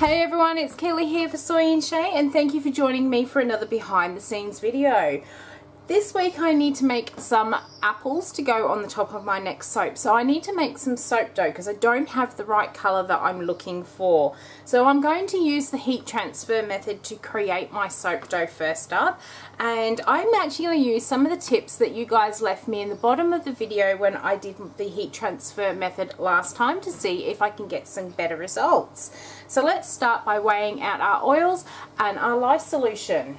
Hey everyone, it's Kelly here for Soy and Shea and thank you for joining me for another behind the scenes video. This week I need to make some apples to go on the top of my next soap. So I need to make some soap dough because I don't have the right colour that I'm looking for. So I'm going to use the heat transfer method to create my soap dough first up. And I'm actually going to use some of the tips that you guys left me in the bottom of the video when I did the heat transfer method last time to see if I can get some better results. So let's start by weighing out our oils and our lye solution.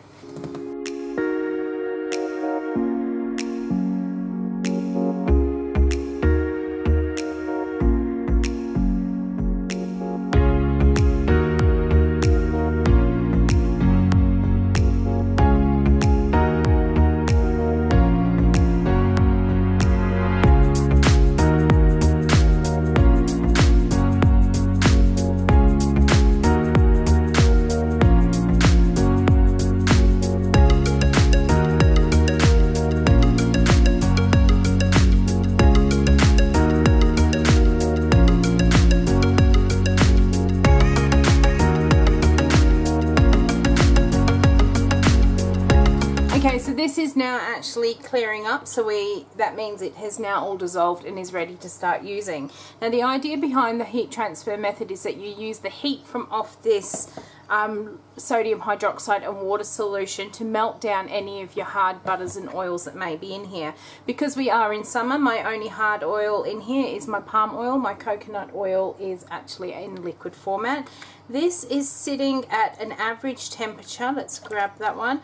Actually clearing up, so we that means it has now all dissolved and is ready to start using. Now the idea behind the heat transfer method is that you use the heat from off this um, sodium hydroxide and water solution to melt down any of your hard butters and oils that may be in here. Because we are in summer, my only hard oil in here is my palm oil. My coconut oil is actually in liquid format. This is sitting at an average temperature, let's grab that one,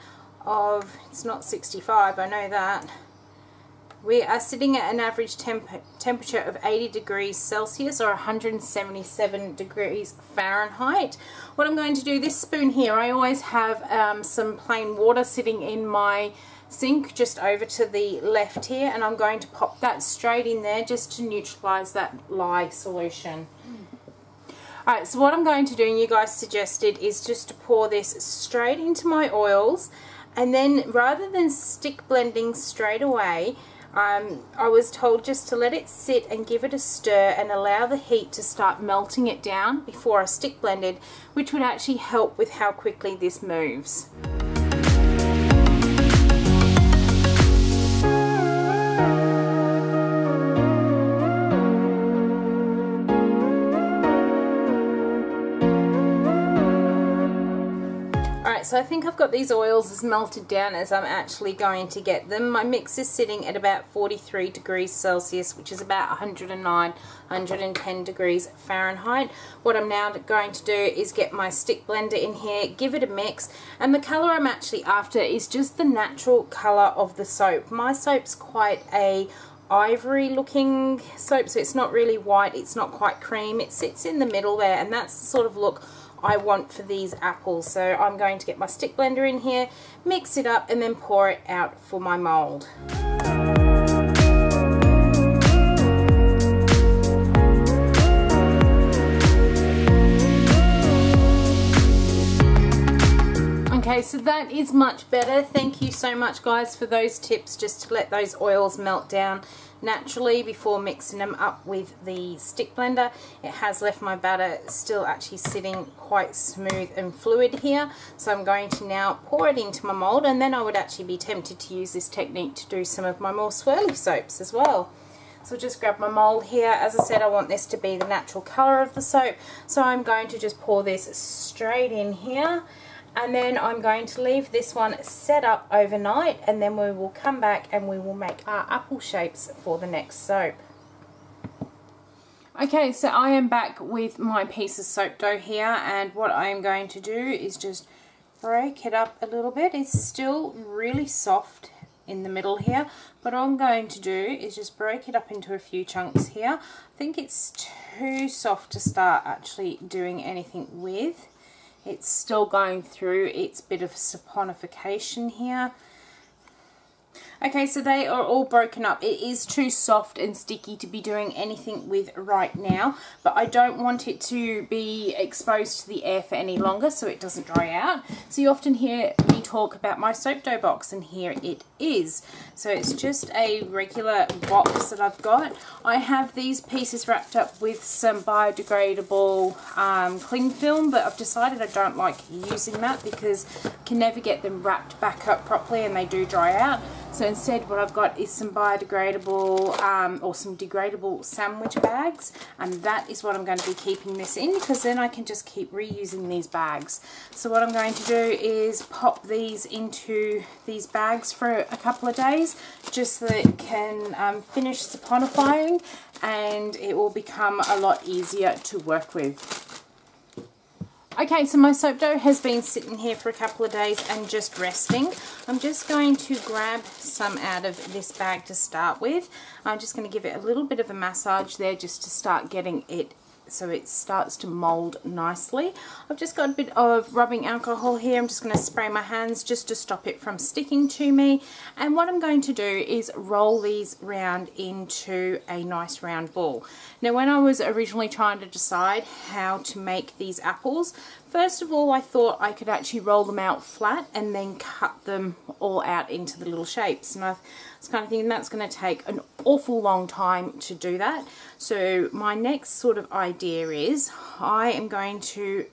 of, it's not 65, I know that. We are sitting at an average temp temperature of 80 degrees Celsius or 177 degrees Fahrenheit. What I'm going to do, this spoon here, I always have um, some plain water sitting in my sink just over to the left here and I'm going to pop that straight in there just to neutralize that lye solution. Alright, so what I'm going to do, and you guys suggested, is just to pour this straight into my oils and then rather than stick blending straight away, um, I was told just to let it sit and give it a stir and allow the heat to start melting it down before I stick blended, which would actually help with how quickly this moves. So I think I've got these oils as melted down as I'm actually going to get them. My mix is sitting at about 43 degrees Celsius, which is about 109, 110 degrees Fahrenheit. What I'm now going to do is get my stick blender in here, give it a mix, and the colour I'm actually after is just the natural colour of the soap. My soap's quite a ivory looking soap so it's not really white it's not quite cream it sits in the middle there and that's the sort of look I want for these apples. So I'm going to get my stick blender in here, mix it up and then pour it out for my mould. Okay, so that is much better. Thank you so much, guys, for those tips, just to let those oils melt down naturally before mixing them up with the stick blender. It has left my batter still actually sitting quite smooth and fluid here. So I'm going to now pour it into my mould, and then I would actually be tempted to use this technique to do some of my more swirly soaps as well. So just grab my mould here. As I said, I want this to be the natural colour of the soap. So I'm going to just pour this straight in here and then I'm going to leave this one set up overnight and then we will come back and we will make our apple shapes for the next soap. Okay, so I am back with my piece of soap dough here and what I am going to do is just break it up a little bit. It's still really soft in the middle here, but I'm going to do is just break it up into a few chunks here. I think it's too soft to start actually doing anything with. It's still going through its bit of saponification here. Okay, so they are all broken up. It is too soft and sticky to be doing anything with right now, but I don't want it to be exposed to the air for any longer so it doesn't dry out. So you often hear me talk about my soap dough box, and here it is. So it's just a regular box that I've got. I have these pieces wrapped up with some biodegradable um, cling film, but I've decided I don't like using that because I can never get them wrapped back up properly and they do dry out. So instead what I've got is some biodegradable um, or some degradable sandwich bags and that is what I'm going to be keeping this in because then I can just keep reusing these bags. So what I'm going to do is pop these into these bags for a couple of days just so that it can um, finish saponifying and it will become a lot easier to work with. Okay, so my soap dough has been sitting here for a couple of days and just resting. I'm just going to grab some out of this bag to start with. I'm just going to give it a little bit of a massage there just to start getting it so it starts to mold nicely. I've just got a bit of rubbing alcohol here. I'm just going to spray my hands just to stop it from sticking to me. And what I'm going to do is roll these round into a nice round ball. Now when I was originally trying to decide how to make these apples, First of all, I thought I could actually roll them out flat and then cut them all out into the little shapes. And I was kind of thinking that's going to take an awful long time to do that. So my next sort of idea is I am going to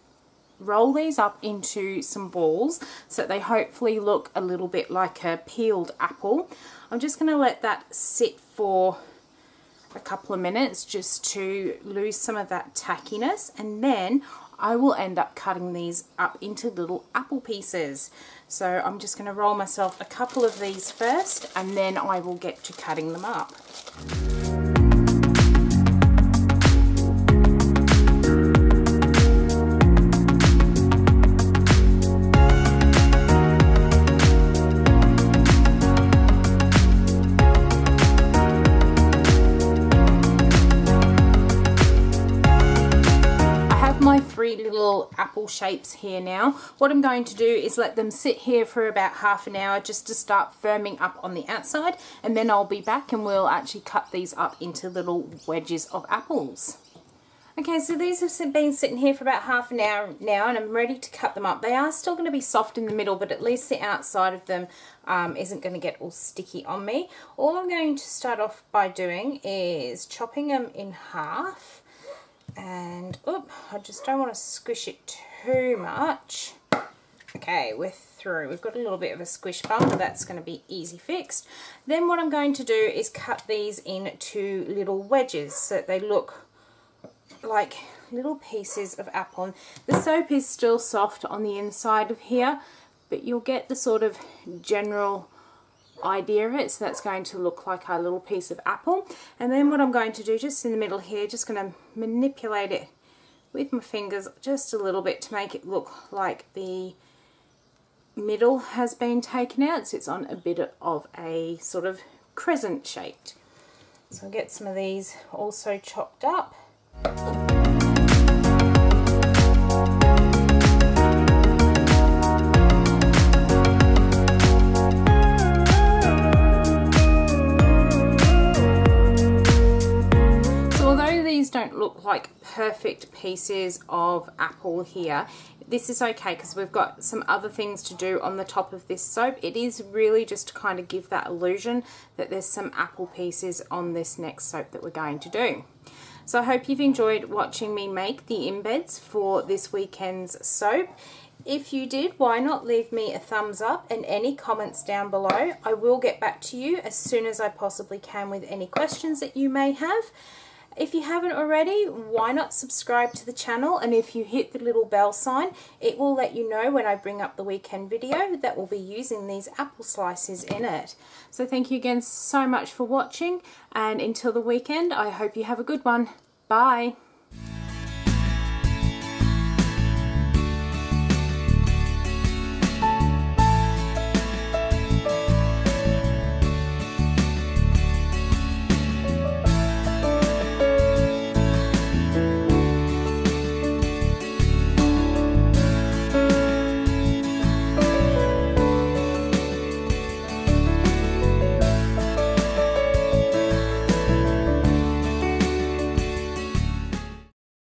roll these up into some balls so they hopefully look a little bit like a peeled apple. I'm just going to let that sit for a couple of minutes just to lose some of that tackiness and then I will end up cutting these up into little apple pieces. So I'm just going to roll myself a couple of these first and then I will get to cutting them up. Little apple shapes here now. What I'm going to do is let them sit here for about half an hour just to start firming up on the outside and then I'll be back and we'll actually cut these up into little wedges of apples. Okay, so these have been sitting here for about half an hour now and I'm ready to cut them up. They are still going to be soft in the middle, but at least the outside of them um, isn't going to get all sticky on me. All I'm going to start off by doing is chopping them in half and oop, I just don't want to squish it too much. Okay, we're through. We've got a little bit of a squish bump, but that's going to be easy fixed. Then what I'm going to do is cut these into little wedges so that they look like little pieces of apple. The soap is still soft on the inside of here, but you'll get the sort of general idea of it. So that's going to look like a little piece of apple. And then what I'm going to do just in the middle here, just going to manipulate it with my fingers just a little bit to make it look like the middle has been taken out. So it's on a bit of a sort of crescent shaped. So I'll get some of these also chopped up. Look like perfect pieces of apple here, this is okay because we've got some other things to do on the top of this soap. It is really just to kind of give that illusion that there's some apple pieces on this next soap that we're going to do. So I hope you've enjoyed watching me make the embeds for this weekend's soap. If you did, why not leave me a thumbs up and any comments down below. I will get back to you as soon as I possibly can with any questions that you may have. If you haven't already, why not subscribe to the channel and if you hit the little bell sign, it will let you know when I bring up the weekend video that will be using these apple slices in it. So thank you again so much for watching and until the weekend, I hope you have a good one. Bye.